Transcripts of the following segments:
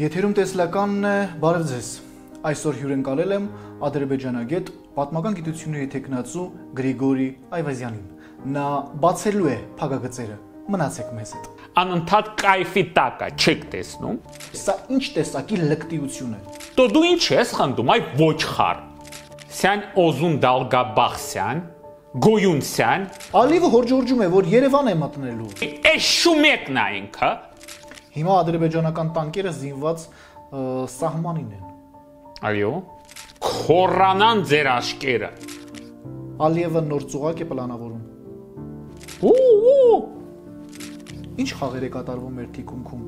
Եթերում տեսլականն է, բարև ձեզ։ Այսօր հյուրընկալել եմ ադրբեջանագետ պատմական գիտությունների տեխնացու Գրիգորի Այվազյանին։ Նա բացելու է փակագծերը։ Մնացեք մեզ հետ։ Անընդհատ կայֆի տակա չեք տեսնում։ Սա ինչ տեսակի լկտիություն է։ Դու դու ինչ ես խնդում, այ ոչխար։ Սյան օզուն դալգաբախսյան, գոյունսյան, Ալիևը հորջորջում է, որ Երևան է մտնելու։ էս շումեկն է ինքը։ Հիմա ադրբեջանական տանկերը զինված սահմանին են։ Այո։ Խորանան ձեր աշկերը։ Ալիևը նոր ծուղակ է պլանավորում։ Ու Ինչ խաղեր է կատարվում մեր թիկունքում։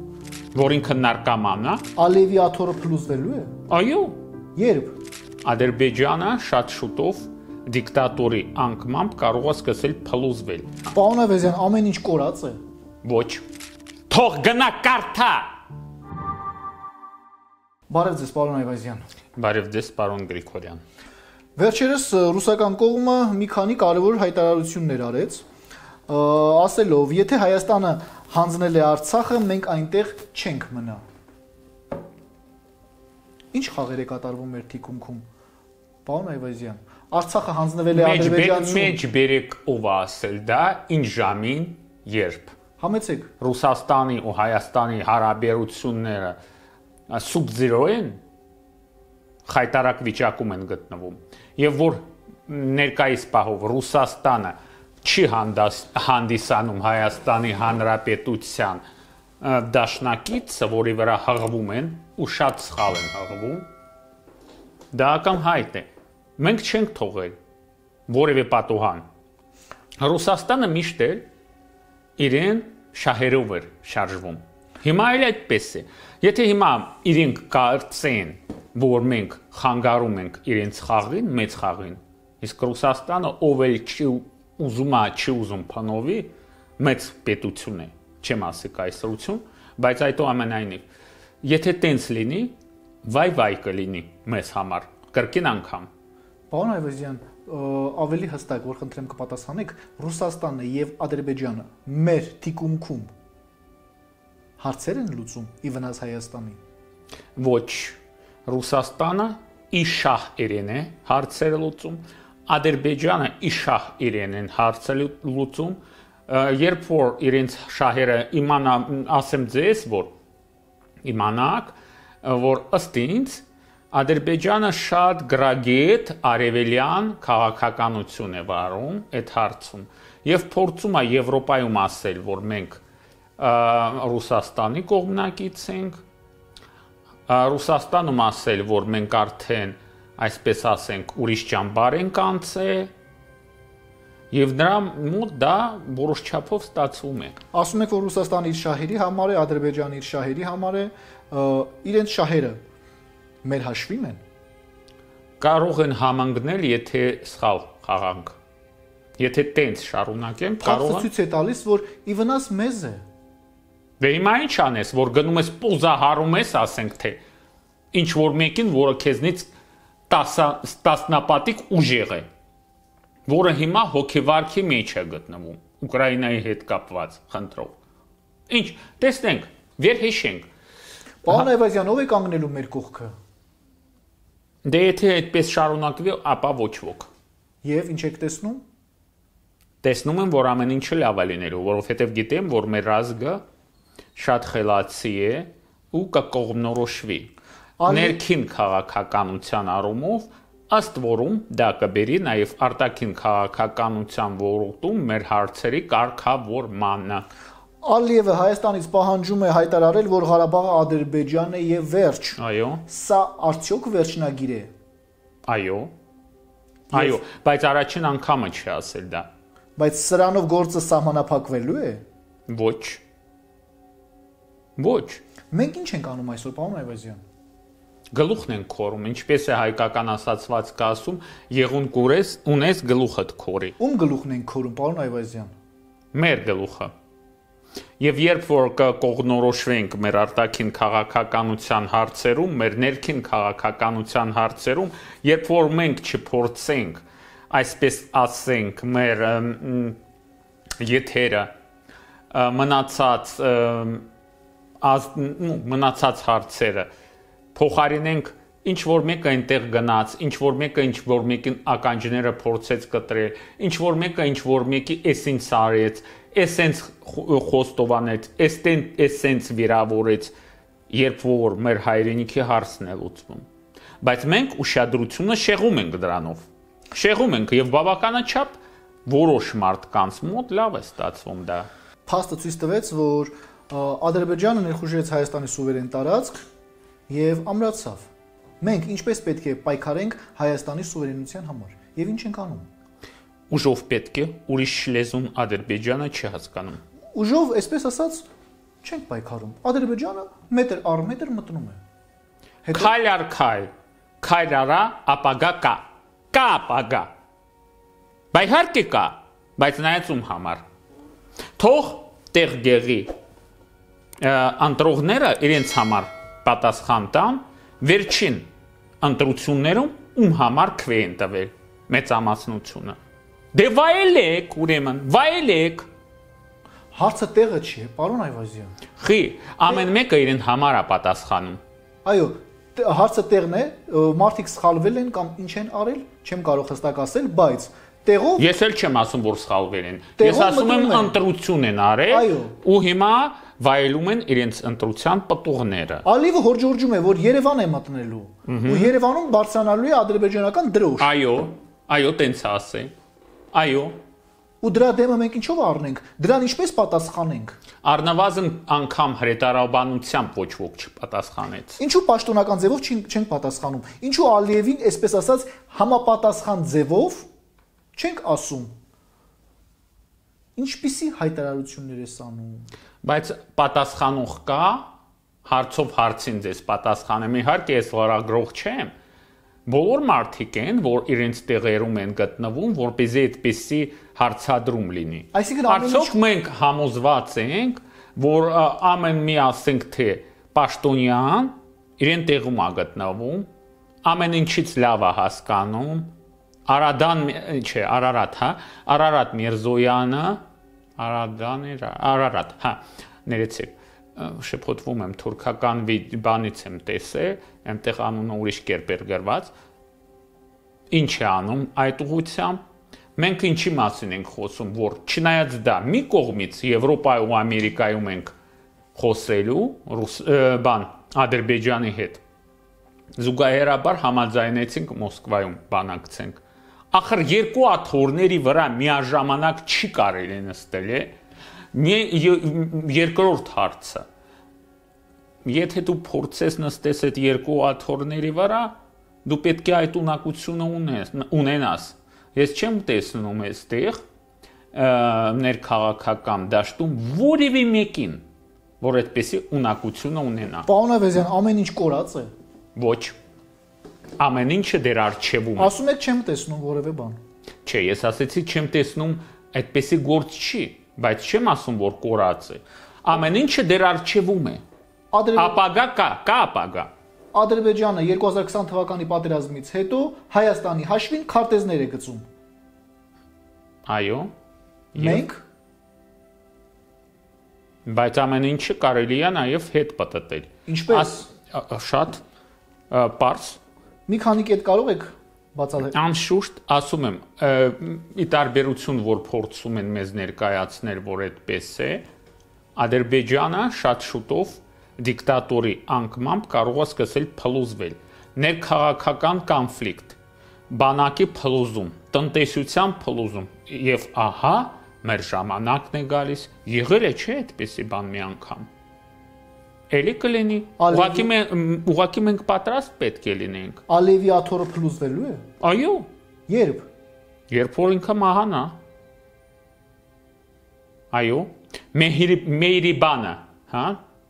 որ ինքը նարկաման է։ Ալիևի աթոռը փլուզվելու է։ Այո։ Երբ։ Ադրբեջանը շատ շուտով դիկտատորի անկմամբ կարող է սկսել փլուզվել։ Պարոն Այվազյան, ամեն ինչ կորած է։ Ոչ։ Թող գնա կարթա։ Բարև ձեզ, պարոն Այվազյան։ Բարև ձեզ, պարոն Գրիգորյան։ Վերջերս ռուսական կողմը մի քանի կարևոր հայտարարություններ արեց, ասելով, եթե Հայաստանը հանձնել է Արցախը, մենք այնտեղ չենք մնա։ Ինչ խաղեր է կատարվում մեր թիկունքում։ Պարոն Այվազյան, Արցախը հանձնվել է Մեջ բեր- Ադրբեջանցու։ մեջ բերեք ով ասել դա, ինչ ժամին, երբ Համեցեք։ Ռուսաստանի ու Հայաստանի հարաբերությունները են, խայտարակ վիճակում են գտնվում, եւ որ ներկայիս պահով Ռուսաստանը չի հանդաս, հանդիսանում Հայաստանի Հանրապետության դաշնակիցը, որի վրա հղվում են ու շատ սխալ են հղվում, դա ակամհայտ է։ Մենք չենք թողել որևէ պատուհան։ Ռուսաստանը միշտ էլ իրեն շահերով էր շարժվում։ Հիմա էլ այդպես է։ Եթե հիմա իրենք կարծեն, որ մենք խանգարում ենք իրենց խաղին, մեծ խաղին, իսկ Ռուսաստանը ով էլ չի ուզում չի ուզում փնովի, մեծ պետություն է, չեմ ասի կայսրություն, բայց այդուամենայնիվ, եթե տենց լինի, վայ-վայ կլինի մեզ համար, կրկին անգամ։ Պարոն Այվազյան, ավելի հստակ որ խնդրեմ կպատասխանեք, Ռուսաստանը եւ Ադրբեջանը մեր թիկունքում հարցեր են լուծում ի վնաս Հայաստանի։ ոչ Ռուսաստանը իշահ իրեն է հարցերը լուծում, Ադրբեջանը իշահ իրեն են հարցերը լուծում, երբ որ իրենց շահերը իմանա ասեմ ձեզ, որ իմանաք, ը, որ ըստ ինձ Ադրբեջանը շատ գրագետ արևելյան քաղաքականություն է վարում այդ հարցում եւ փորձում է Եվրոպայում ասել, որ մենք Ռուսաստանի կողմնակից ենք, Ռուսաստանում ասել, որ մենք արդեն այսպես ասենք ուրիշ ճամբար ենք անցել եւ նրա մոտ դա որոշ չափով ստացվում է։ Ասում եք որ Ռուսաստանը իր շահերի համար է, Ադրբեջանը իր շահերի համար է, իրենց շահերը մեր հաշվին են։ Կարող են համանգնել, եթե սխալ խաղանք։ Եթե տենց շարունակեն, կարող են ցույց է տալիս, որ ի վնաս մեզ է։ Դե հիմա ինչ անես, որ գնում ես պոզահարում ես, ասենք թե ինչ որ մեկին, որը քեզնից 10 տասնապատիկ ուժեղ է, որը հիմա հոգեվարքի մեջ է գտնվում Ուկրաինայի հետ կապված խնդրով։ Ինչ, տեսնենք, վերհիշենք։ Պարոն Այվազյան, ով է կանգնելու մեր կողքը։ Դե եթե այդպես շարունակվի, ապա ոչ ոք։ Եվ ինչ եք տեսնում։ Տեսնում եմ, որ ամեն ինչը լավ է լինելու, որովհետև գիտեմ, որ մեր ազգը շատ խելացի է ու կկողմնորոշվի։ Ներքին քաղաքականության առումով ըստ որում դա կբերի նաև արտաքին քաղաքականության ոլորտում մեր հարցերի կարգավորմանը։ Ալիևը Հայաստանից պահանջում է հայտարարել, որ Ղարաբաղը Ադրբեջանն է եւ վերջ։ Այո, Սա արդյոք վերջնագիր է։ այո։ Այո, բայց առաջին անգամը չի ասել դա։ Բայց սրանով գործը սահմանափակվելու է։ Ոչ։ Ոչ։ Մենք ինչ ենք անում այսօր, պարոն Այվազյան։ Գլուխն են քորում, ինչպես է հայկական ասացվածքը ասում, եղուն կուրես, ունես գլուխդ քորի։ Ում գլուխն ենք քորում, պարոն Այվազյան։ մեր գլուխը։ Եվ երբ որ կողնորոշվենք մեր արտաքին քաղաքականության հարցերում, մեր ներքին քաղաքականության հարցերում, երբ որ մենք չփորձենք, այսպես ասենք, մեր եթերը մնացած ազ, ու մնացած հարցերը փոխարինենք ինչ որ մեկը այնտեղ գնաց, ինչ որ մեկը ինչ որ մեկին ականջները փորձեց կտրել, ինչ որ մեկը ինչ որ մեկի էսենց արեց, էսենց խոստովանեց, էստեն էսենց վիրավորեց, երբ որ մեր հայրենիքի հարցն է լուծվում։ Բայց մենք ուշադրությունը շեղում ենք դրանով։ Շեղում ենք եւ բավականաչափ որոշ մարդկանց մոտ լավ է ստացվում դա։ Փաստը ցույց տվեց, որ Ադրբեջանը ներխուժեց Հայաստանի սուվերեն տարածք եւ ամրացավ։ Մենք ինչպես պետք է պայքարենք Հայաստանի սուվերենության համար եւ ինչ ենք անում։ Ուժով պետք է, ուրիշ լեզուն Ադրբեջանը չհասկանում։ Ուժով, այսպես ասած, չենք պայքարում։ Ադրբեջանը մետր առ մետր մտնում է։ Քայլ առ քայլ, քայլ արա, ապագա կա։ Կա ապագա։ Բայ հարկե կա, բայց նայած ում համար։ Թող տեղ գեղի անտրողները իրենց համար պատասխան տան վերջին ընտրություններում ում համար քվե են տվել մեծամասնությունը։ Դե վայելեք, ուրեմն, վայելեք։ Հարցը տեղը չի, պարոն Այվազյան։ Խի, ամեն մեկը իրեն համար է պատասխանում։ Այո, հարցը տեղն է, մարդիկ սխալվել են կամ ինչ են արել, չեմ կարող հստակ ասել, բայց տեղով Ես էլ չեմ ասում, որ սխալվել են։ Ես ասում եմ ընտրություն են արել ու հիմա վայելում են իրենց ընտրության պտուղները։ Ալիևը հորջորջում է, որ Երևան է մտնելու ու Երևանում բարձրանալու է ադրբեջանական դրոշ։ Այո, այո, տենց ասե։ Այո։ Ու դրա դեմը մենք ինչով առնենք։ Դրան ինչպես պատասխանենք։ Առնվազն անգամ հրետարաբանությամբ ոչ ոք չպատասխանեց։ Ինչու պաշտոնական ձևով չենք պատասխանում։ Ինչու Ալիևին, այսպես ասած, համապատասխան ձևով չենք ասում։ Ինչպիսի հայտարարություններ ես անում? Բայց պատասխանող կա հարցով հարցին ձեզ պատասխանեմ իհարկե ես լրագրող չեմ բոլոր մարդիկ են որ իրենց տեղերում են գտնվում որպեսզի այդպեսի հարցադրում լինի այսինքն արդյոք մենք համոզված ենք որ ամեն մի ասենք թե պաշտոնյան իրեն տեղում է գտնվում ամեն ինչից լավ է հասկանում Արադան չէ, Արարատ, հա, Արարատ Միրզոյանը Արադան էր, Արարատ, հա, ներեցեք շփոթվում եմ թուրքական բանից եմ տեսել, այնտեղ անունը ուրիշ կերպ էր գրված։ Ինչ է անում այդ ուղությամբ։ Մենք ինչի մասին ենք խոսում, որ չնայած դա մի կողմից Եվրոպայում ու Ամերիկայում ենք խոսելու ռուս բան Ադրբեջանի հետ։ Զուգահեռաբար համաձայնեցինք Մոսկվայում բանակցենք ախր երկու աթոռների վրա միաժամանակ չի կարելի նստել է երկրորդ հարցը եթե դու փորձես նստես այդ երկու աթոռների վրա դու պետք է այդ ունակությունը ունես ունենաս ես չեմ տեսնում այստեղ ներքաղաքական դաշտում որևէ մեկին որ այդպեսի ունակությունը ունենա Պարոն Ավեզյան ամեն ինչ կորած է ոչ ամեն ինչը դեր արժևում է։ Ասում եք չեմ տեսնում որևէ բան։ Չէ, ես ասեցի չեմ տեսնում այդպեսի գործ չի, բայց չեմ ասում որ կորած է։ Ամեն ինչը դեր արժևում է։ Ապագա կա, կա ապագա։ Ադրբեջանը 2020 թվականի պատերազմից հետո Հայաստանի հաշվին քարտեզներ է գծում։ Այո։ Մենք բայց ամեն ինչը կարելի է նաև հետ պատտել։ Ինչպես? Շատ པարս Մի քանի կետ կարող եք բացատրել։ Անշուշտ, ասում եմ, ի տարբերություն որ փորձում են մեզ ներկայացնել, որ այդպես է, Ադրբեջանը շատ շուտով դիկտատորի անկմամբ կարող է սկսել փլուզվել։ Ներքաղաքական կոնֆլիկտ, բանակի փլուզում, տնտեսության փլուզում եւ ահա մեր ժամանակն է գալիս։ Եղել է չէ այդպեսի բան մի անգամ։ Էլի կլինի։ Ուղղակի մենք ուղղակի մենք պատրաստ պետք է լինենք։ Ալևի աթորը փլուզվելու է։ Այո։ Երբ։ Երբ որ ինքը մահանա։ Այո։ Մեհիրի Մեյրիբանը, հա,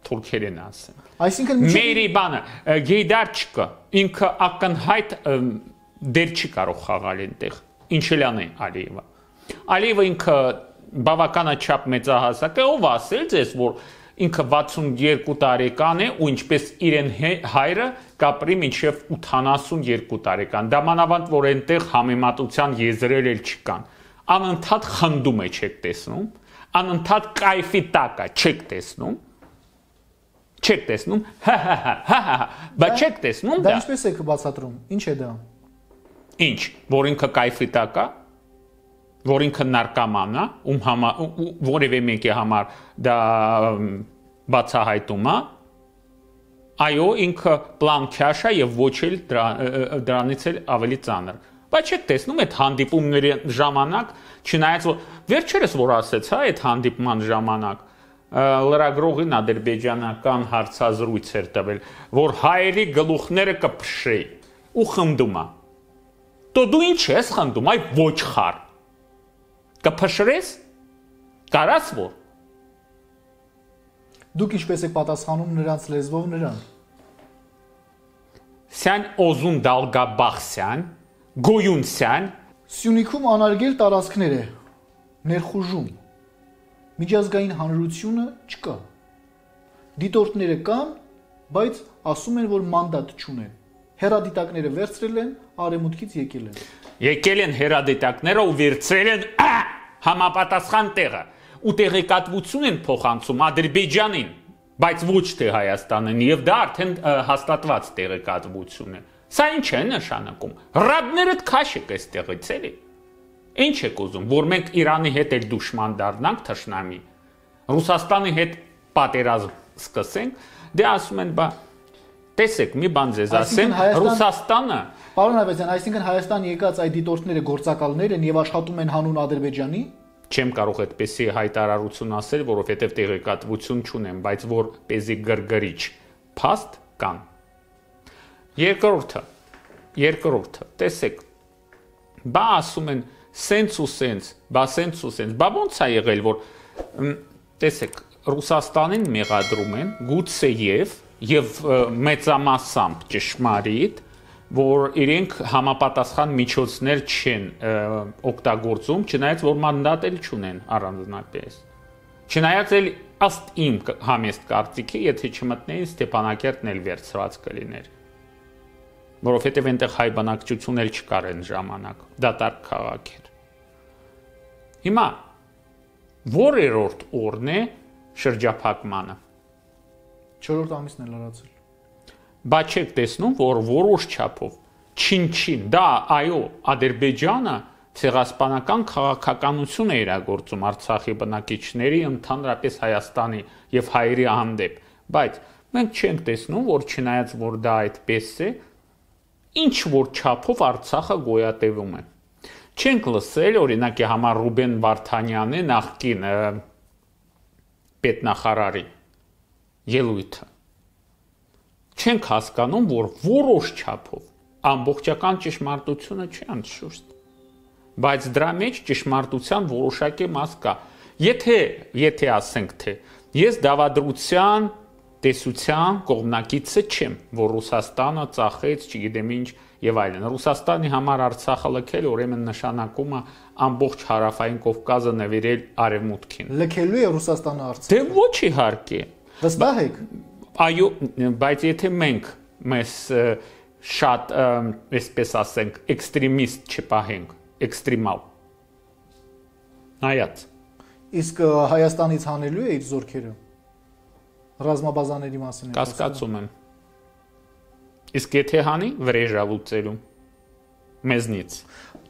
թուրքերեն ասեն։ Այսինքն Մեյրիբանը գեյդարչկը ինքը ակնհայտ դեր չի կարող խաղալ այնտեղ։ է Ալիևը։ Ալիևը ինքը բավականաչափ մեծահասակ է, ով ասել ձեզ, որ ինքը 62 տարեկան է ու ինչպես իրեն հայրը կապրի մինչև 82 տարեկան։ Դա մանավանդ որ այնտեղ համեմատության եզրեր էլ չկան։ Անընդհատ խնդում է չեք տեսնում, անընդհատ կայֆի տակա չեք տեսնում։ Չեք տեսնում։ Հա հա հա հա հա։ Բայց չեք տեսնում Դա դա։ ինչպես է բացատրում։ Ինչ է դա։ Ինչ, որ ինքը կայֆի տակ է, որ ինքը նարկոման է, ում համար որևէ մեկի համար դա բացահայտում է, այո, ինքը պլան քաշ է եւ ոչ էլ դրանից էլ ավելի ծանր։ Բայց չեք տեսնում այդ հանդիպումների ժամանակ, չնայած որ վերջերս որ ասեց, հա, այդ հանդիպման ժամանակ լրագրողին ադրբեջանական հարցազրույց էր տվել, որ հայերի գլուխները կփշեի ու խնդում է։ Դու դու ինչ ես խնդում, այ ոչ խար։ Կփշրես։ Կարաս որ Դուք ինչպես եք պատասխանում նրանց լեզվով նրան։ Սյան օզուն դալգաբախսյան, գոյունսյան, Սյունիքում անարգել տարածքներ է ներխուժում։ Միջազգային հանրությունը չկա։ Դիտորդները կան, բայց ասում են, որ մանդատ չունեն։ Հերադիտակները վերցրել են, արեմուտքից եկել են։ եկել են հերադետակները ու վերցրել են համապատասխան տեղը ու տեղեկատվություն են փոխանցում Ադրբեջանին, բայց ոչ թե Հայաստանին եւ դա արդեն հաստատված տեղեկատվություն է։ Սա ինչ է նշանակում։ Ռադներդ քաշ եք այստեղից էլի։ Ինչ եք ուզում, որ մենք Իրանի հետ էլ դուշման դառնանք թշնամի։ Ռուսաստանի հետ պատերազմ սկսենք, դե ասում են, բա տեսեք, մի բան ձեզ ասեմ, Ռուսաստանը Պարոն Ավետյան, այսինքն Հայաստան եկած այդ դիտորդները գործակալներ են եւ աշխատում են հանուն Ադրբեջանի։ չեմ կարող այդպեսի հայտարարություն ասել, որովհետև տեղեկատվություն չունեմ, բայց որ պեզի գրգրիչ փաստ կան։ Երկրորդը, երկրորդը, տեսեք, բա ասում են սենց ու սենց, բա սենց ու սենց, բա ո՞նց է եղել, որ տեսեք, Ռուսաստանին մեղադրում են գուցե եւ եւ մեծամասամբ ճշմարիտ, որ իրենք համապատասխան միջոցներ չեն օգտագործում, չնայած որ մանդատ էլ չունեն առանձնապես։ Չնայած էլ ըստ իմ համեստ կարծիքի, եթե չմտնեին Ստեփանակերտն էլ վերցրած կլիներ որովհետև այնտեղ հայ բնակչություն էլ չկար այն ժամանակ։ Դատարկ քաղաք էր։ Հիմա որերորդ օրն է շրջափակմանը։ 4-րդ ամիսն էլ արածել։ Բա չեք տեսնում, որ որոշ չափով չին-չին, դա այո, Ադրբեջանը ցեղասպանական քաղաքականություն է իրագործում Արցախի բնակիչների, ընդհանրապես Հայաստանի եւ հայերի հանդեպ, բայց մենք չենք տեսնում, որ չնայած որ դա այդպես է, ինչ որ չափով Արցախը գոյատևում է։ Չենք լսել օրինակի համար Ռուբեն Վարդանյանի նախկին պետնախարարի ելույթը չենք հասկանում, որ որոշ չափով ամբողջական ճշմարտությունը չի անշուշտ։ Բայց դրա մեջ ճշմարտության որոշակի մաս կա։ Եթե եթե ասենք թե ես դավադրության տեսության կողմնակիցը չեմ, որ Ռուսաստանը ծախեց, չգիտեմ ինչ եւ այլն։ Ռուսաստանի համար Արցախը լքել ուրեմն նշանակում է ամբողջ հարավային Կովկասը նվիրել արևմուտքին։ Լքելու է Ռուսաստանը արծը։ Դե ոչ իհարկե։ Վստահ եք։ Այո, բայց եթե մենք մեզ շատ այսպես ասենք էքստրեմիստ չպահենք, էքստրեմալ։ Նայած, Իսկ Հայաստանից հանելու է իր զորքերը։ Ռազմաբազաների մասին է։ կասկածում եմ։ Իսկ եթե հանի վրեժա լուծելու մեզնից։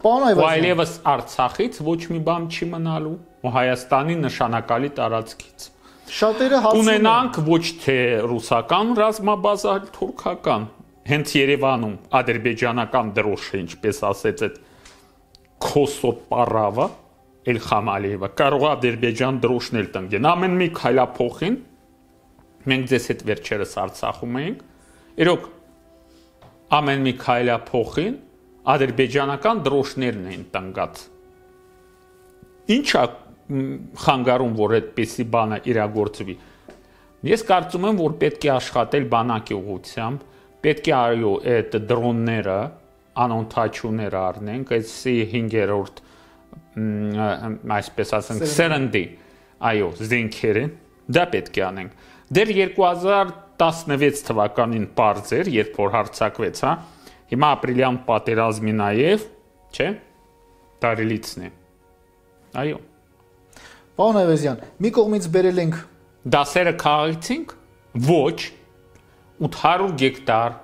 Պարոն Այվազյան, այլևս Արցախից ոչ մի բան չի մնալու, ու Հայաստանի նշանակալի տարածքից։ շատերը հասցնում են Ունենանք ոչ թե ռուսական ռազմաբազա, այլ թուրքական։ Հենց Երևանում ադրբեջանական դրոշը, ինչպես ասեց այդ Քոսոպարավը, Էլխամ Ալիևը, կարող է ադրբեջան դրոշն էլ տնկեն։ Ամեն մի քայլափոխին մենք ձեզ հետ վերջերս Արցախում էինք։ Իրոք ամեն մի քայլափոխին ադրբեջանական դրոշներն էին տնկած։ Ինչա խանգարում, որ այդպեսի բանը իրագործվի։ Ես կարծում եմ, որ պետք է աշխատել բանակի ուղությամբ, պետք է այո, այդ դրոնները, անոնթաչուները առնենք, այսի 5-րդ այսպես ասենք, սերնդի, այո, զենքերը, դա պետք է անենք։ Դեռ 2016 թվականին པարզ էր, երբ որ հարցակվեց, հա։ Հիմա ապրիլյան պատերազմի նաև, չէ՞, տարելիցն է։ Այո։ Պարոն Այվազյան, մի կողմից բերել ենք Դասերը քաղեցինք, ոչ 800 գեկտար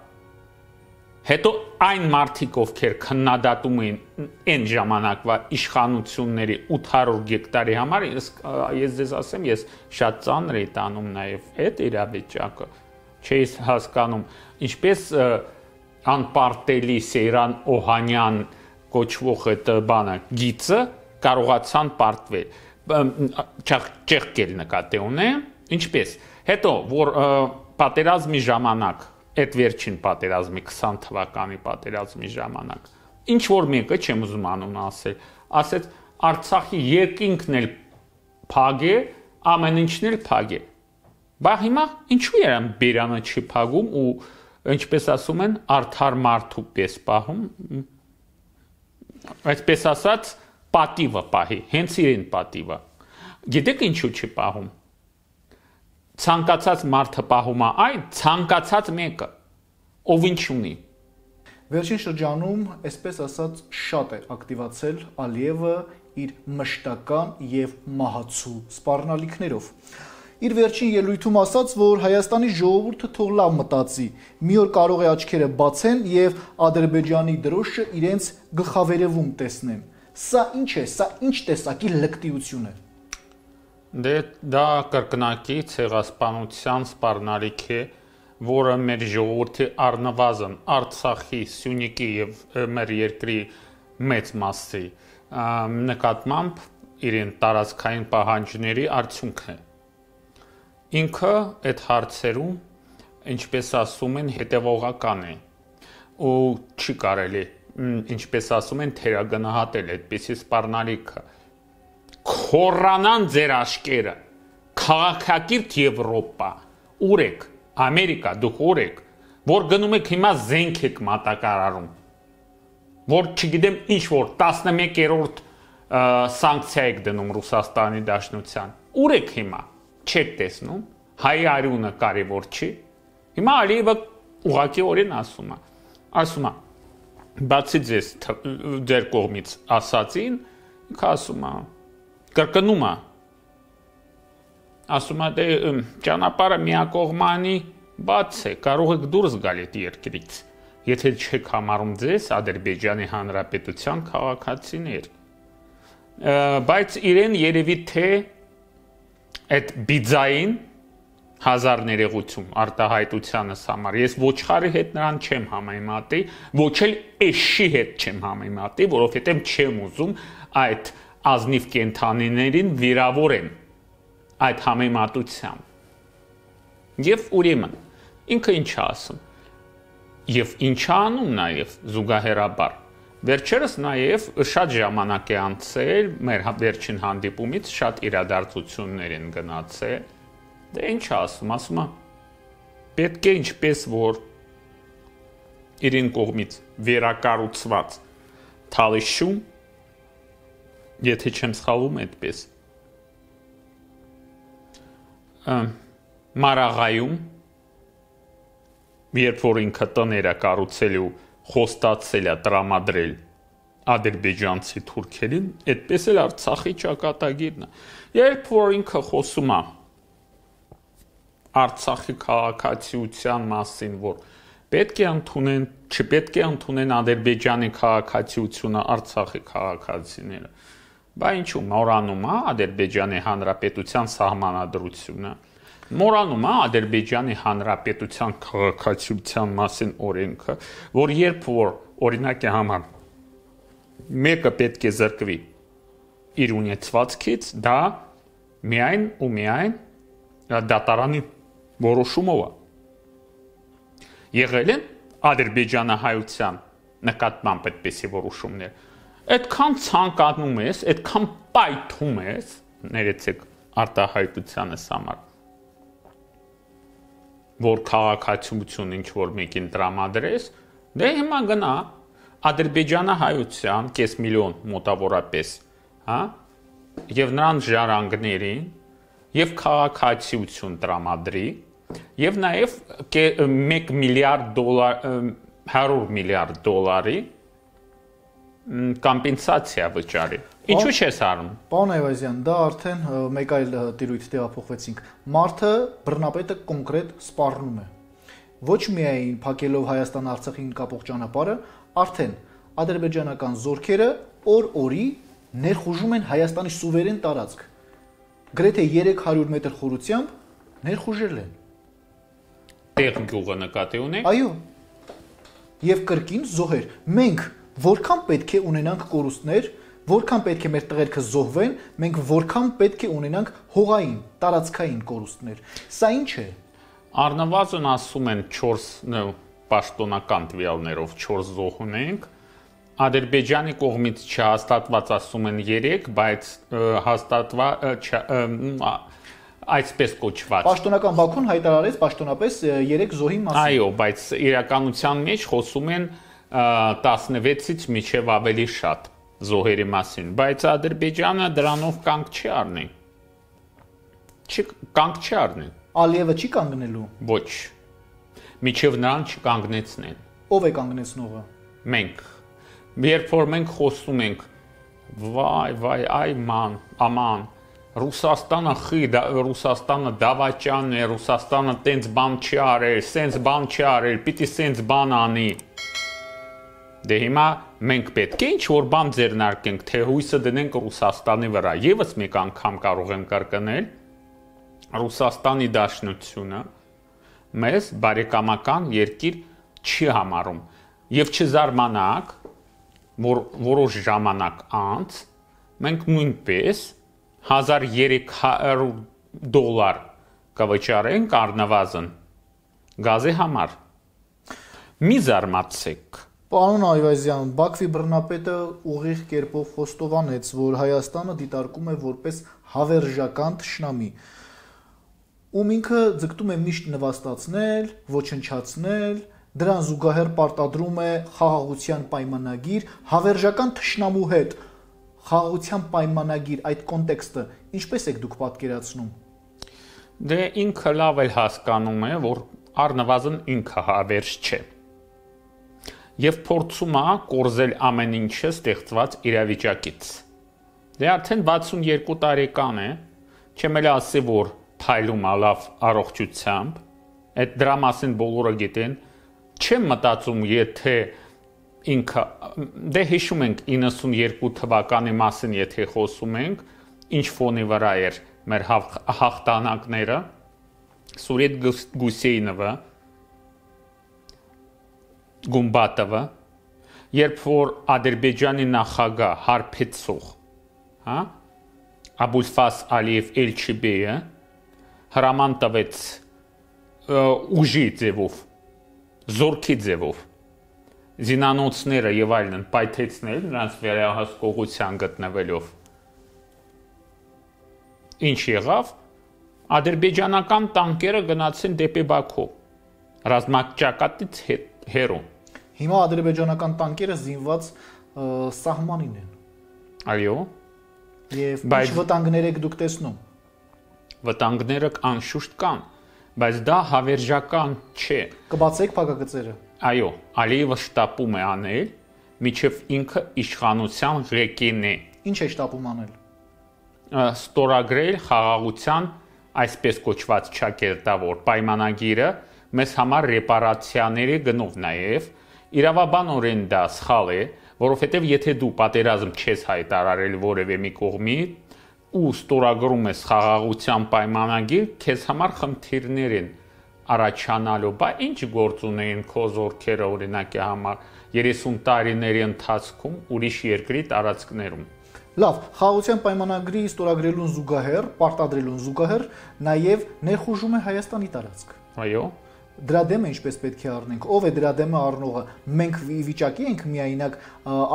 հետո այն մարդիկ ովքեր քննադատում էին այն ժամանակվա իշխանությունների 800 գեկտարի համար ես ես ձեզ ասեմ ես շատ ծանր էի տանում նաև այդ իրավիճակը չէի հասկանում ինչպես անպարտելի Սեյրան Օհանյան կոչվող այդ բանը գիծը կարողացան պարտվել չեղկել նկատի ունեմ ինչպես հետո որ պատերազմի ժամանակ այդ վերջին պատերազմի 20 թվականի պատերազմի ժամանակ ինչ որ մեկը չեմ ուզում անուն ասել ասեց Արցախի երկինքն էլ փագ է ամեն ինչն էլ փագ է բա հիմա ինչու է Բերանը չի փագում ու ինչպես ասում են արդար մարդու պես պահում այսպես ասած պատիվը պահի հենց իրեն պատիվը գիտեք ինչու չի պահում ցանկացած մարդը պահում է այն, ցանկացած մեկը, ով ինչ ունի։ Վերջին շրջանում, այսպես ասած, շատ է ակտիվացել Ալիևը իր մշտական եւ մահացու սպառնալիքներով։ Իր վերջին ելույթում ասաց, որ Հայաստանի ժողովուրդը թող լավ մտածի։ Մի օր կարող է աչքերը բացեն եւ Ադրբեջանի դրոշը իրենց գլխավերևում տեսնեն։ Սա ինչ է, սա ինչ տեսակի լկտիություն է։ Դե դա կրկնակի ցեղասպանության սպառնալիք է, որը մեր ժողովրդի առնվազն Արցախի, Սյունիքի եւ մեր երկրի մեծ մասի նկատմամբ իրեն տարածքային պահանջների արդյունքն է։ Ինքը այդ հարցերում, ինչպես ասում են, հետևողական է ու չի կարելի, ինչպես ասում են, թերագնահատել այդպիսի սպառնալիքը խորանան ձեր աշկերը քաղաքակիրթ Եվրոպա ուրեք Ամերիկա դուք ուրեք որ գնում եք հիմա զենք եք մատակարարում որ չգիտեմ ինչ որ 11-րդ սանկցիա եք դնում Ռուսաստանի Դաշնության ուրեք հիմա չեք տեսնում հայ արյունը կարևոր չի հիմա Ալիևը ուղակի օրեն ասում է ասում է բացի ձեզ ձեր կողմից ասածին ինքը ասում է կրկնում է ասում է դե ճանապարհը միակողմանի բաց է կարող եք դուրս գալ այդ երկրից եթե չեք համարում ձեզ ադրբեջանի հանրապետության քաղաքացիներ բայց իրեն երևի թե այդ բիձային հազար ներողություն արտահայտությանս համար ես ոչխարի հետ նրան չեմ համեմատի ոչ էլ էշի հետ չեմ համեմատի որովհետև չեմ ուզում այդ ազնիվ կենթանիներին վիրավորեն այդ համեմատությամբ։ Եվ ուրեմն ինքը ինչ ասում։ Եվ ինչ անում նաև զուգահեռաբար։ Վերջերս նաև շատ ժամանակ է անցել մեր վերջին հանդիպումից շատ իրադարձություններ են գնացել։ Դե ինչ ասում, ասում է պետք է ինչպես որ իրեն կողմից վերակառուցված թալիշում Եթե չեմ սխալվում այդպես։ Մարաղայում երբ որ ինքը տները կառուցելու խոստացել է տրամադրել ադրբեջանցի թուրքերին, այդպես էլ Արցախի ճակատագիրն է։ Երբ որ ինքը խոսում է Արցախի քաղաքացիության մասին, որ պետք է ընդունեն, չպետք է ընդունեն Ադրբեջանի քաղաքացիությունը Արցախի քաղաքացիները, Բա ինչու մորանում է Ադրբեջանի Հանրապետության սահմանադրությունը։ Մորանում է Ադրբեջանի Հանրապետության քաղաքացիության մասին օրենքը, որ երբ որ օրինակի համար մեկը պետք է զրկվի իր ունեցվածքից, դա միայն ու միայն դատարանի որոշումով է։ Եղել են Ադրբեջանահայության նկատմամբ այդպիսի որոշումներ այդքան ցանկանում ես, այդքան պայթում ես, ներեցեք արտահայտությանս համար որ քաղաքացիություն ինչ որ մեկին տրամադրես, դե հիմա գնա Ադրբեջանը հայության կես միլիոն մոտավորապես, հա? Եվ նրան ժառանգներին եւ քաղաքացիություն տրամադրի եւ նաեւ 1 միլիարդ դոլար 100 միլիարդ դոլարի կոմպենսացիա վճարի։ Ինչու չես անում։ Պարոն Այվազյան, դա արդեն մեկ այլ տիրույթ տեղափոխվեցինք։ Մարդը բռնապետը կոնկրետ սպառնում է։ Ոչ միայն փակելով Հայաստան-Արցախին կապող ճանապարհը, արդեն ադրբեջանական զորքերը օր-օրի ներխուժում են Հայաստանի սուվերեն տարածք։ Գրեթե 300 մետր խորությամբ ներխուժել են։ Տեղ գյուղը նկատի ունեք։ Այո։ Եվ կրկին զոհեր։ Մենք որքան պետք է ունենանք կորուստներ, որքան պետք է մեր տղերքը զոհվեն, մենք որքան պետք է ունենանք հողային, տարածքային կորուստներ։ Սա ինչ է։ Առնվազն ասում են 4 նո պաշտոնական տվյալներով 4 զոհ ունենք։ Ադրբեջանի կողմից չհաստատված ասում են 3, բայց ը, հաստատված ը, չ- ը, մ, ա, այսպես կոչված Պաշտոնական Բաքուն հայտարարեց պաշտոնապես 3 զոհի մասին։ Այո, բայց իրականության մեջ խոսում են ա, 16-ից միջև ավելի շատ զոհերի մասին, բայց Ադրբեջանը դրանով կանգ չի առնի։ Չի կանգ չի առնի։ Ալիևը չի կանգնելու։ Ոչ։ Միջև նրան չկանգնեցնեն։ Ով է կանգնեցնողը։ Մենք երբ որ մենք խոսում ենք վայ, վայ, այ ման, աման, Ռուսաստանը խի, Ռուսաստանը դավաճան է, Ռուսաստանը տենց բան չի արել, սենց բան չի արել, պիտի սենց բան անի։ Դե հիմա մենք պետք է ինչ որ բան ձեռնարկենք, թե հույսը դնենք Ռուսաստանի վրա։ Եվս մեկ անգամ կարող եմ կրկնել Ռուսաստանի դաշնությունը մեզ բարեկամական երկիր չի համարում։ Եվ չզարմանաք, որ որոշ ժամանակ անց մենք նույնպես 1300 դոլար կվճարենք առնվազն գազի համար։ Մի զարմացեք։ Պարոն Այվազյան, Բաքվի բռնապետը ուղիղ կերպով խոստովանեց, որ Հայաստանը դիտարկում է որպես հավերժական ճշնամի։ Ում ինքը ձգտում է միշտ նվաստացնել, ոչնչացնել, դրան զուգահեռ պարտադրում է խաղաղության պայմանագիր հավերժական ճշնամու հետ։ Խաղաղության պայմանագիր այդ կոնտեքստը ինչպես եք դուք պատկերացնում։ Դե ինքը լավ էլ հասկանում է, որ առնվազն ինքը հավերժ չէ։ Եվ փորձում է կորզել ամեն ինչը ստեղծված իրավիճակից։ Դե արդեն 62 տարեկան է, չեմ էլ ասի, որ փայլում է լավ առողջությամբ, այդ դրա մասին բոլորը գիտեն։ Չեմ մտածում, եթե ինքը դե հիշում ենք 92 թվականի մասին, եթե խոսում ենք, ինչ ֆոնի վրա էր մեր հաղ- հաղթանակները Գուս- Գուսեյնովը Գումբատովը երբ որ Ադրբեջանի նախագահ հարբեցող հա Աբուլֆաս Ալիև Էլչիբեյը հրաման տվեց ուժի ձևով զորքի ձևով զինանոցները եւ այլն պայթեցնել նրանց վերահսկողության գտնվելով ինչ եղավ ադրբեջանական տանկերը գնացին դեպի Բաքու ռազմաճակատից հետ- հեռու Հիմա ադրբեջանական տանկերը զինված սահմանին են։ այո Եվ ինչ վտանգներ եք դուք տեսնում։ վտանգները անշուշտ կան բայց դա հավերժական չէ Կբացեք փակագծերը։ այո Ալիևը շտապում է անել միջև ինքը իշխանության ղեկին է Ինչ է շտապում անել։ ստորագրել խաղաղության այսպես կոչված ճակերտավոր պայմանագիրը մեզ համար ռեպարացիաների գնով նաև իրավաբանորեն դա սխալ է, որովհետև եթե դու պատերազմ չես հայտարարել որևէ մի կողմի ու ստորագրում ես խաղաղության պայմանագիր, քեզ համար խնդիրներ են առաջանալու, բա ինչ գործ ունեին քո զորքերը օրինակի համար 30 տարիների ընթացքում ուրիշ երկրի տարածքներում։ Լավ, խաղաղության պայմանագրի ստորագրելուն զուգահեռ, պարտադրելուն զուգահեռ նաև ներխուժում է Հայաստանի տարածք։ Այո։ Դրա դեմը ինչպես պետք է առնենք։ Ով է դրա դեմը առնողը։ Մենք վի- վիճակի ենք միայնակ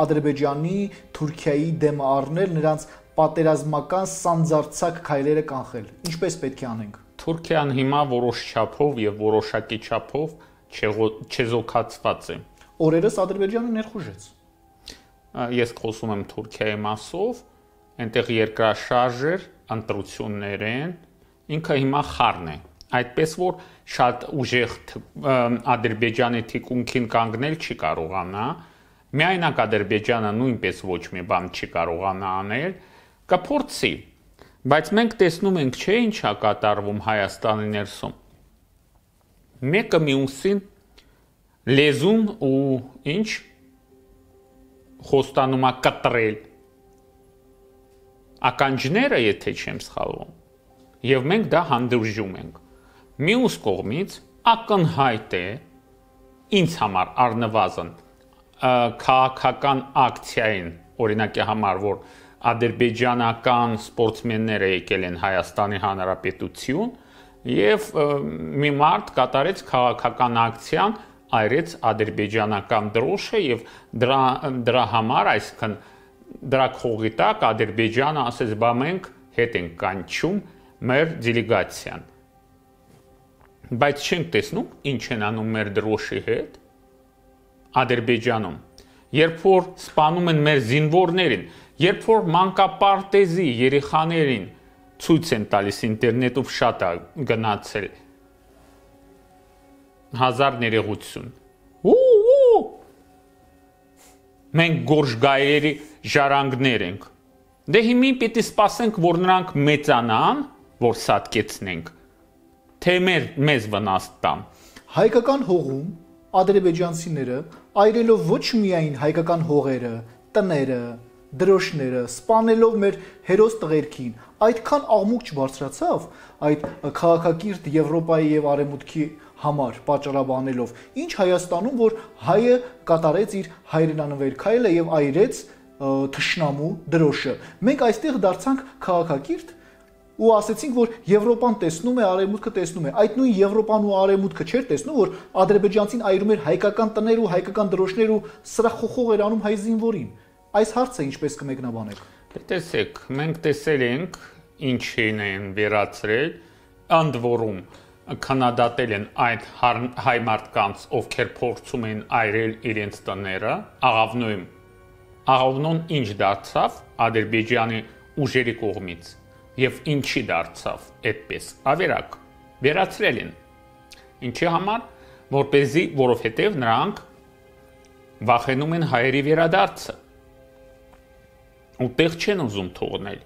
Ադրբեջանի, Թուրքիայի դեմը առնել, նրանց պատերազմական սանձարցակ քայլերը կանխել։ Ինչպես պետք է անենք։ Թուրքիան հիմա որոշ չափով եւ որոշակի չափով չեզոքացված է։ Օրերս Ադրբեջանը ներխուժեց։ Ես խոսում եմ Թուրքիայի մասով, այնտեղ երկրաշարժ էր, ընտրություններ են, ինքը հիմա խառն է։ Այդպես որ շատ ուժեղ Ադրբեջանի թիկունքին կանգնել չի կարողանա, միայնակ Ադրբեջանը նույնպես ոչ մի բան չի կարողանա անել, կփորձի։ Բայց մենք տեսնում ենք, չէ, ինչա կատարվում Հայաստանի ներսում։ Մեկը մյուսին լեզուն ու ինչ խոստանում է կտրել ականջները, եթե չեմ սխալվում։ Եվ մենք դա հանդուրժում ենք։ Մյուս կողմից ակնհայտ է ինձ համար առնվազն քաղաքական ակցիային օրինակի համար որ ադրբեջանական սպորտսմենները եկել են Հայաստանի Հանրապետություն եւ մի մարդ կատարեց քաղաքական ակցիան այրեց ադրբեջանական դրոշը եւ դրա դրա համար այսքան դրա քողի տակ ադրբեջանը ասեց բա մենք հետ ենք կանչում մեր դելեգացիան բայց չենք տեսնում ինչ են անում մեր դրոշի հետ Ադրբեջանում, երբ որ սպանում են մեր զինվորներին, երբ որ մանկապարտեզի երեխաներին ցույց են տալիս ինտերնետով շատ է գնացել հազար ներողություն ու մենք գորժ գայերի ժառանգներ ենք դե հիմի պիտի սպասենք որ նրանք մեծանան որ սատկեցնենք թե մեր մեզ վնաս տա։ Հայկական հողում ադրբեջանցիները այրելով ոչ միայն հայկական հողերը, տները, դրոշները, սպանելով մեր հերոս տղերքին, այդքան աղմուկ չբարձրացավ այդ քաղաքակիրթ Եվրոպայի եւ Արևմուտքի համար պատճառաբանելով, ինչ Հայաստանում, որ հայը կատարեց իր հայրենանվեր քայլը եւ այրեց թշնամու դրոշը։ Մենք այստեղ դարձանք քաղաքակիրթ ու ասեցինք, որ Եվրոպան տեսնում է, Արևմուտքը տեսնում է։ Այդ նույն Եվրոպան ու Արևմուտքը չէր տեսնում, որ Ադրբեջանցին այրում էր հայկական տներ ու հայկական դրոշներ ու սրախոխող էր անում հայ զինվորին։ Այս հարցը ինչպես կմեկնաբանեք։ Դե տեսեք, մենք տեսել ենք ինչին են վերացրել, ընդ որում քննադատել են այդ հայ մարդկանց, ովքեր փորձում են այրել իրենց տները, աղավնոյում։ Աղավնոն ինչ դարձավ Ադրբեջանի ուժերի կողմից եւ ինչի դարձավ այդպես ավերակ վերացրել են ինչի համար? Որ เป զի որովհետեւ նրանք վախենում են հայերի վերադարձը ու տեղ չեն ուզում թողնել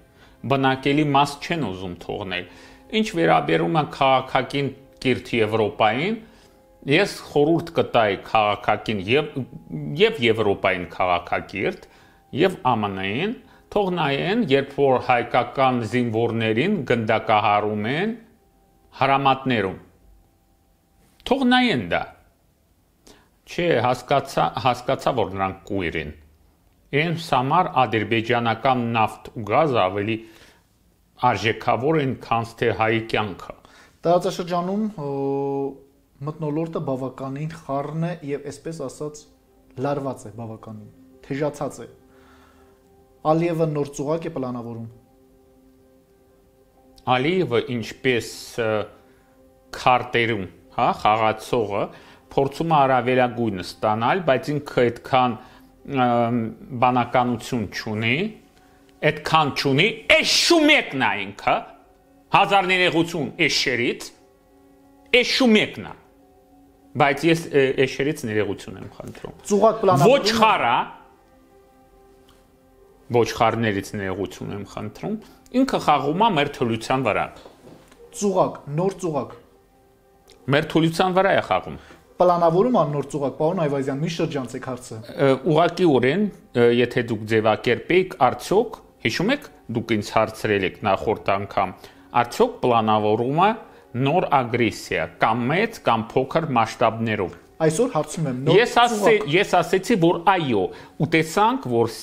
բնակելի մաս չեն ուզում թողնել ինչ վերաբերում է քաղաքակին կիրթ Եվրոպային ես խորհուրդ կտայի քաղաքակին եւ եւ Եվրոպային քաղաքակիրթ եւ ԱՄՆ-ին թող նայեն, երբ որ հայկական զինվորներին գնդակահարում են հարամատներում։ Թող նայեն դա։ Չէ, հասկացա, հասկացա, որ նրանք կույր են։ Իրենց համար ադրբեջանական նավթ ու գազ ավելի արժեքավոր են, քան թե հայի կյանքը։ Տարածաշրջանում մտնոլորտը բավականին խառն է եւ այսպես ասած լարված է բավականին, թեժացած է Ալիևը նոր ծուղակ է պլանավորում։ Ալիևը ինչպես քարտերում, հա, խաղացողը փորձում է արավելագույնը ստանալ, բայց ինքը այդքան բանականություն չունի, այդքան չունի, էս շումեկն է ինքը, հազար ներողություն էշերից, էս շումեկն է բայց ես էշերից ներողություն եմ խնդրում։ Ծուղակ պլանավորում։ Ոչ խարա, ոչխարներից ներողություն եմ խնդրում, ինքը խաղում է մեր թուլության վրա։ Ծուղակ, նոր ծուղակ։ Մեր թուլության վրա է խաղում։ Պլանավորում ան նոր ծուղակ, պարոն Այվազյան, մի շրջանցեք հարցը։ Ուղղակիորեն, եթե դուք ձևակերպեիք, արդյոք հիշում եք, դուք ինձ հարցրել եք նախորդ անգամ, արդյոք պլանավորում է նոր ագրեսիա կամ մեծ կամ փոքր մասշտաբներով Այսօր հարցում եմ նոր Ես ասացի, ես ասեցի, որ այո, ու տեսանք, որ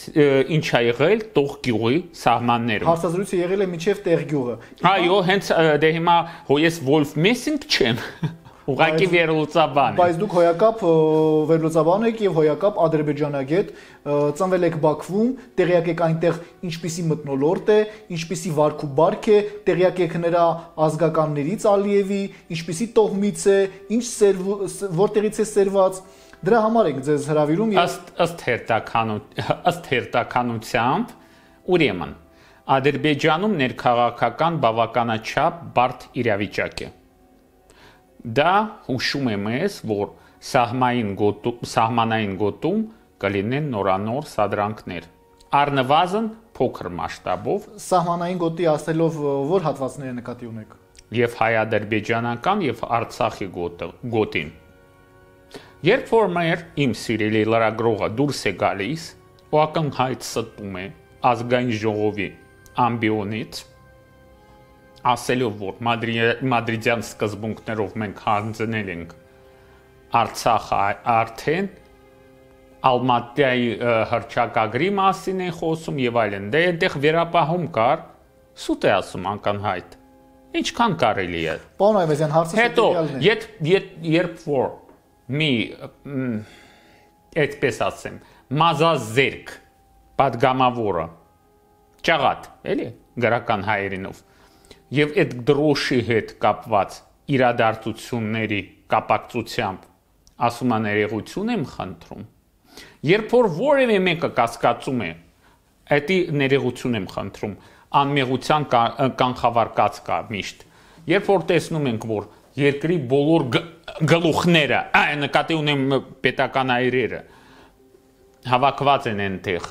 ինչ ա եղել Տող գյուղի սահմաններում։ Հարցազրույցը եղել է միջև Տեղ գյուղը։ Այո, հենց դե հիմա հո ես Wolf Messing չեմ։ Ուղղակի վերլուծաբան։ Բայց դուք հոյակապ վերլուծաբան եք եւ հոյակապ ադրբեջանագետ, ծնվել եք Բաքվում, տեղյակ եք այնտեղ ինչպիսի մտնոլորտ է, ինչպիսի վարք ու բարք է, տեղյակ եք նրա ազգականներից Ալիևի, ինչպիսի տոհմից է, ինչ որտեղից է սերված։ Դրա համար ենք ձեզ հravirում եւ ըստ ըստ հերթականու ըստ հերթականությամբ ուրեմն Ադրբեջանում ներքաղաքական բավականաչափ բարդ իրավիճակ է դա հուշում է մեզ, որ սահմանային գոտում, սահմանային գոտում կլինեն նորանոր սադրանքներ։ Առնվազն փոքր մասշտաբով Սահմանային գոտի ասելով որ հատվածները նկատի ունեք։ եւ հայ-ադրբեջանական եւ Արցախի գոտը գոտին։ Երբ որ մեր իմ սիրելի լրագրողը դուրս է գալիս, ու ակնհայտ ստում է ազգային ժողովի ամբիոնից, ասելով որ մադրիդյան սկզբունքներով մենք հանձնել ենք Արցախը արդեն Ալմատայի հրճակագրի մասին են խոսում եւ այլն։ Դե այնտեղ վերապահում կար, սուտ է ասում անկանհայտ։ Ինչքան կարելի է։ Պարոն Այվազյան, հարցը հետո, երբ երբ որ մի այդպես ասեմ, մազազերկ падգամավորը ճաղատ, էլի, գրական հայերենով Եվ այդ դրոշի հետ կապված իրադարձությունների կապակցությամբ ասում է ներողություն եմ խնդրում։ Երբ որ որևէ մեկը կասկածում է, դա ներողություն եմ խնդրում, անմեղության կա- կանխավարկած կա միշտ։ Երբ որ տեսնում ենք, որ երկրի բոլոր գլուխները, այ նկատի ունեմ պետական այրերը, հավաքված են այնտեղ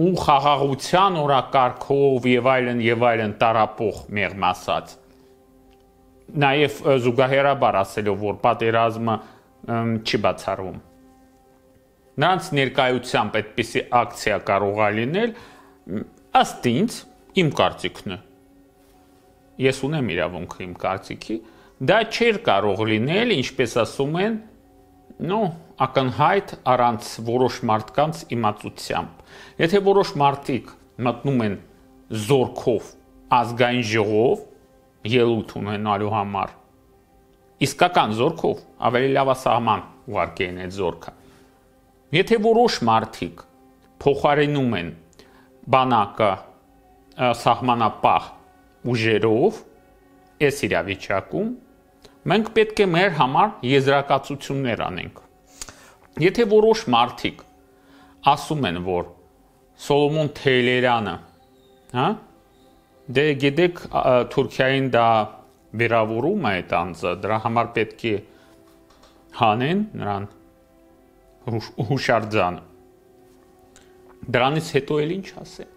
ու խաղաղության օրակարգով եւ այլն եւ այլն տարապող մեղմ ասած նաև ը, զուգահեռաբար ասելով որ պատերազմը չի բացառվում նրանց ներկայությամբ այդպիսի ակցիա կարող է լինել ըստ ինձ իմ կարծիքն է ես ունեմ իրավունք իմ կարծիքի դա չէր կարող լինել ինչպես ասում են նո ակնհայտ առանց որոշ մարդկանց իմացությամբ եթե որոշ մարդիկ մտնում են զորքով ազգային ժողով ելույթ ունենալու համար իսկական զորքով ավելի լավ է սահման ուղարկեն այդ զորքը եթե որոշ մարդիկ փոխարինում են բանակը սահմանապահ ուժերով այս իրավիճակում մենք պետք է մեր համար եզրակացություններ անենք եթե որոշ մարդիկ ասում են որ Սոլոմոն Թեյլերյանը հա դե գիտեք Թուրքիային դա վերավորում է այդ անձը դրա համար պետք է հանեն նրան հուշ- հուշարձանը դրանից հետո էլ ինչ ասեն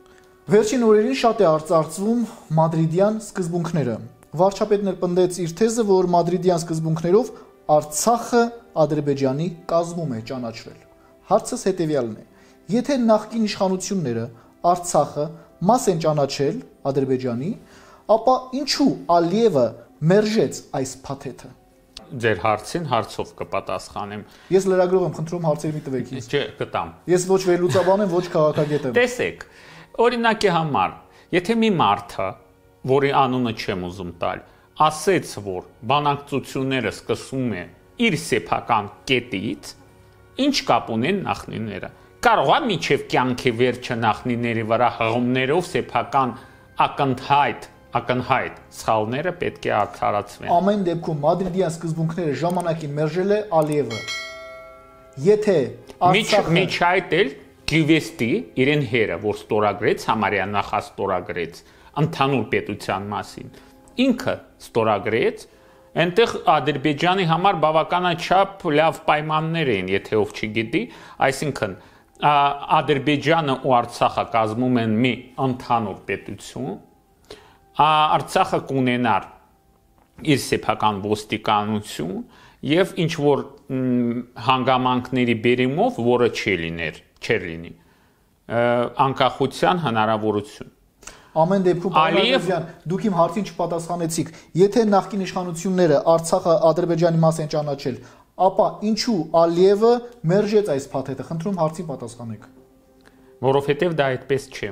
Վերջին օրերին շատ է արծարծվում մադրիդյան սկզբունքները։ Վարչապետն էլ պնդեց իր թեզը, որ մադրիդյան սկզբունքներով Արցախը Ադրբեջանի կազմում է ճանաչվել։ Հարցս հետևյալն է. Եթե նախկին իշխանությունները Արցախը մաս են ճանաչել Ադրբեջանի, ապա ինչու Ալիևը մերժեց այս փաթեթը։ ձեր հարցին հարցով կպատասխանեմ Ես լրագրող եմ, խնդրում հարցեր մի տվեք ինձ։ չէ կտամ Ես ոչ վերլուծաբան եմ, ոչ քաղաքագետ եմ։ Տեսեք, օրինակի համար, եթե մի մարդը, որի անունը չեմ ուզում տալ, ասեց, որ բանակցությունները սկսում է իր սեփական կետից, ինչ կապ ունեն նախնիները։ Կարող է միջև կյանքի վերջը նախնիների վրա հղումներով սեփական ակնթայտ ակնհայտ սխալները պետք է արդարացվեն։ Ամեն դեպքում Մադրիդյան սկզբունքները ժամանակին մերժել է Ալիևը։ Եթե Արցախը միջ այդ էլ Գյուվեստի իրեն հերը, որ ստորագրեց համարյա նախաստորագրեց ընդհանուր պետության մասին։ Ինքը ստորագրեց, այնտեղ Ադրբեջանի համար բավականաչափ լավ պայմաններ էին, եթե ով չգիտի, այսինքն Ադրբեջանը ու Արցախը կազմում են մի ընդհանուր պետություն, Արցախը կունենար իր սեփական ոստիկանություն եւ ինչ որ հանգամանքների բերումով, որը չի լիներ, չէր լինի. Անկախության հնարավորություն։ ամեն դեպքում Ալիև- Ալիև դուք իմ հարցին չպատասխանեցիք։ Եթե նախկին իշխանությունները Արցախը Ադրբեջանի մաս են ճանաչել, ապա ինչու Ալիևը մերժեց այս փաթեթը։ Խնդրում հարցին պատասխանեք։ Որովհետև դա այդպես չէ։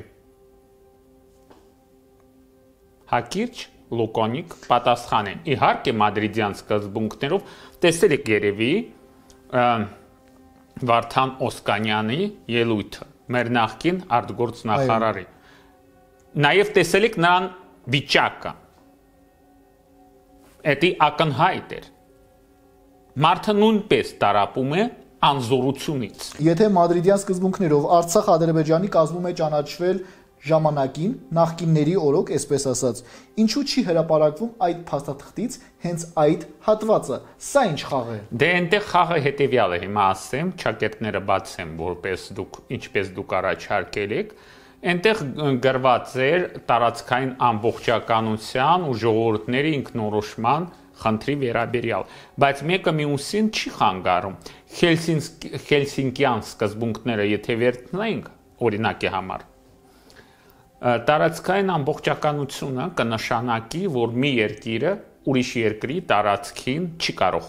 Հակիրճ լոկոնիկ պատասխան է։ Իհարկե մադրիդյան սկզբունքներով տեսել եք երևի Վարդան Օսկանյանի ելույթը, մեր նախկին արտգործ նախարարի։ Նաև տեսել եք նրան վիճակը։ Էդի ակնհայտ էր։ Մարդը նույնպես տարապում է անզորությունից։ Եթե Մադրիդյան սկզբունքներով Արցախը Ադրբեջանի կազմում է ճանաչվել ժամանակին նախկինների օրոք, այսպես ասած, ինչու չի հրապարակվում այդ փաստաթղթից հենց այդ հատվածը։ Սա ինչ խաղ է։ Դե այնտեղ խաղը հետեւյալ է, հիմա ասեմ, ճակետները բացեմ, որպես դուք ինչպես դուք առաջարկել եք, այնտեղ գրված էր տարածքային ամբողջականության ու ժողովուրդների ինքնորոշման խնդրի վերաբերյալ, բայց մեկը մյուսին չի խանգարում։ Հելսինկյան սկզբունքները եթե վերցնենք օրինակի համար, տարածքային ամբողջականությունը կնշանակի, որ մի երկիրը ուրիշ երկրի տարածքին չի կարող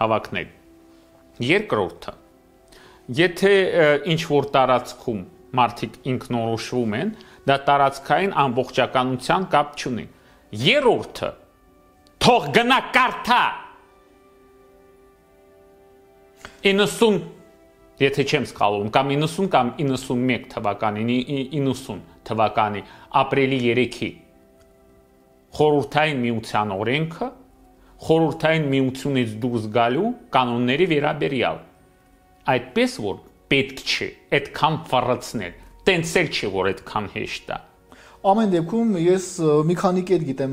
հավակնել։ Երկրորդը, եթե ինչ որ տարածքում մարդիկ ինքնորոշվում են, դա տարածքային ամբողջականության կապ չունի։ Երրորդը, թող գնա կարթա 90 եթե չեմ սխալվում, կամ 90 կամ 91 թվականին 90 թվականի ապրիլի 3-ի խորհրդային միության օրենքը խորհրդային միությունից դուրս գալու կանոնների վերաբերյալ այդպես որ պետք չէ այդքան ֆարացնել տենց էլ չէ որ այդքան հեշտ է Ամեն դեպքում ես մի քանի կեր գիտեմ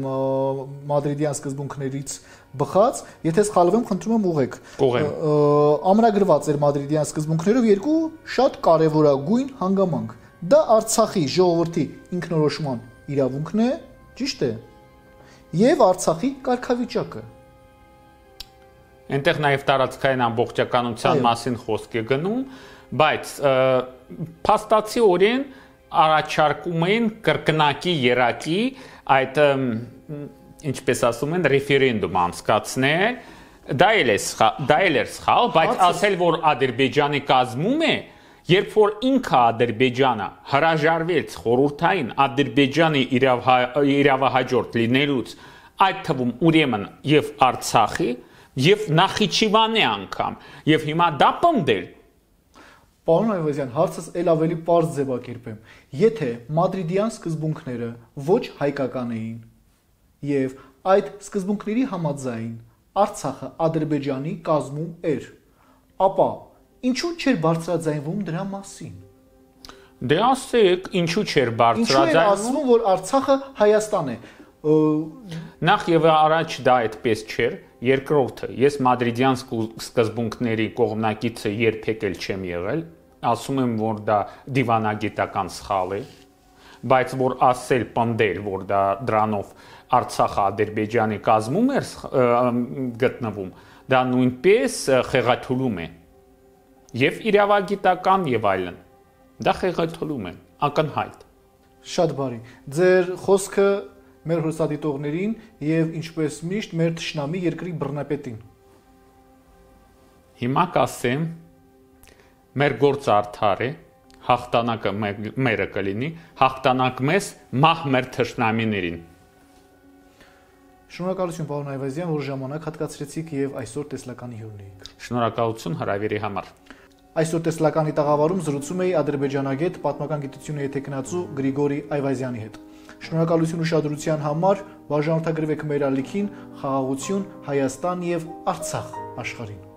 մադրիդյան սկզբունքներից բխած, եթե սխալվում, խնդրում եմ ուղեք։ Ամրագրված էր մադրիդյան սկզբունքներով երկու շատ կարևորագույն հանգամանք։ Դա Արցախի ժողովրդի ինքնորոշման իրավունքն է, ճիշտ է։ Եվ Արցախի կարգավիճակը։ Այնտեղ նաև տարածքային ամբողջականության մասին խոսք է գնում, բայց փաստացի օրեն առաջարկում են կրկնակի երակի այդ ինչպես ասում են ռեֆերենդում անցկացնել դա էլ է դա էլ է սխալ բայց ասել որ ադրբեջանի կազմում է երբ որ ինքը ադրբեջանը հրաժարվեց խորհրդային ադրբեջանի իրավահաջորդ լինելուց այդ թվում ուրեմն եւ արցախի եւ նախիջիվանի անգամ եւ հիմա դա պնդել Պարոն Այվազյան, հարցս ել ավելի པարզ ձևակերպեմ։ Եթե մադրիդյան սկզբունքները ոչ հայկական էին եւ այդ սկզբունքների համաձայն Արցախը Ադրբեջանի կազմում էր, ապա ինչու չէր բարձրաձայնվում դրա մասին։ Դե ասեք, ինչու չէր բարձրաձայնվում։ Ինչու էր ասվում, որ Արցախը Հայաստան է։ Նախ եւ առաջ դա այդպես չէր, Երկրորդը, ես մադրիդյան սկզբունքների կողմնակիցը երբեք էլ չեմ եղել, ասում եմ, որ դա դիվանագիտական սխալ է, բայց որ ասել պնդել, որ դա դրանով Արցախը Ադրբեջանի կազմում էր գտնվում, դա նույնպես խեղաթյուրում է։ Եվ իրավագիտական եւ այլն։ Դա խեղաթյուրում է, ակնհայտ։ Շատ բարի։ Ձեր խոսքը մեր հրուսադիտողներին եւ ինչպես միշտ մեր ճշնամի երկրի բռնապետին։ Հիմա կասեմ մեր գործը արդար է, հաղթանակը մերը կլինի, հաղթանակ մեզ մահ մեր ճշնամիներին։ Շնորհակալություն պարոն Այվազյան, որ ժամանակ հատկացրեցիք եւ այսօր տեսլականի հյուրն էիք։ Շնորհակալություն հրավերի համար։ Այսօր տեսլականի տաղավարում զրուցում էի ադրբեջանագետ պատմական գիտությունների տեխնացու Գրիգորի Այվազյանի հետ։ Շնորհակալություն ուշադրության համար, բաժանորդագրվեք մեր ալիքին, խաղաղություն, Հայաստան եւ Արցախ աշխարհին։